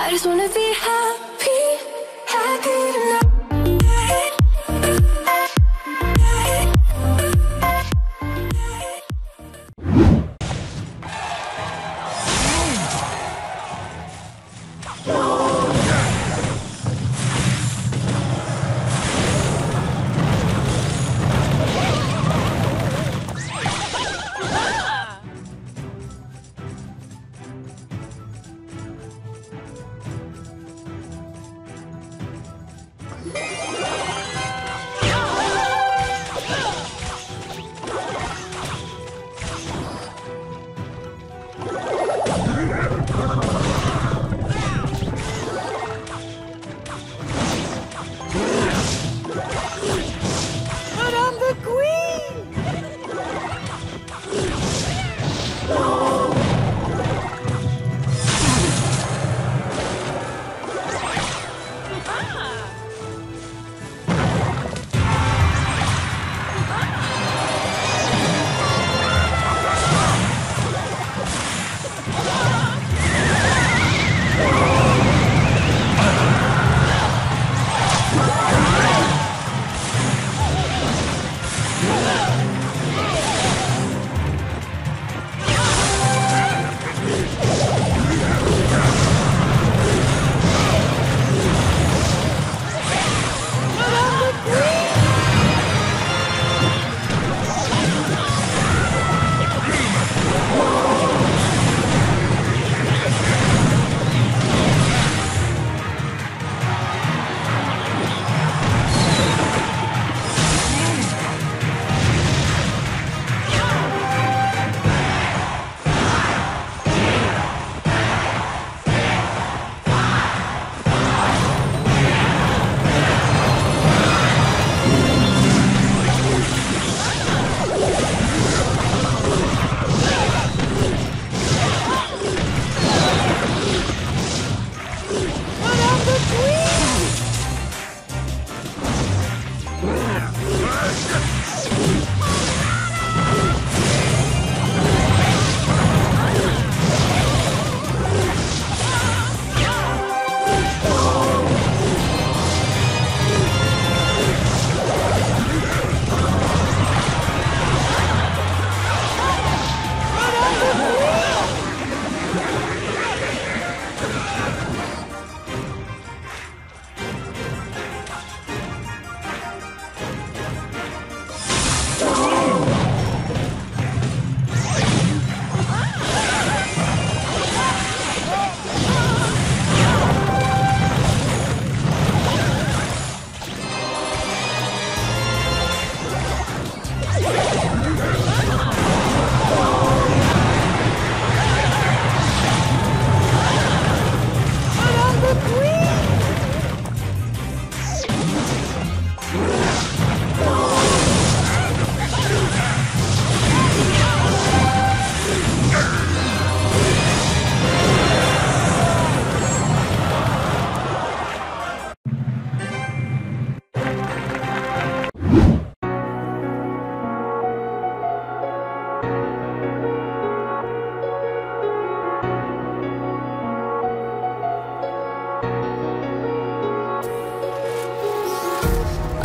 I just wanna be high.